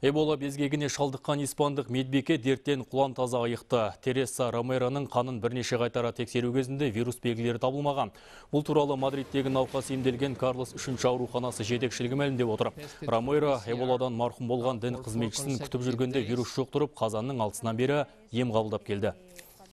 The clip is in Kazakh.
Эбола безгегіне шалдыққан испандық медбеке дерттен құлан таза айықты. Тереса Ромероның қанын бірнеше қайтара тексеру кезінде вирус белгілері табылмаған. Бұл туралы Мадридтегі науқас емделген Карлос үшінші ауруханасы жетекшілігі мәлімдеп отыр. Ромеро Эболадан марқұм болған дін қызметшісін күтіп жүргенде вирус жұқтырып, қазанның алтысынан бері ем қабылдап келді.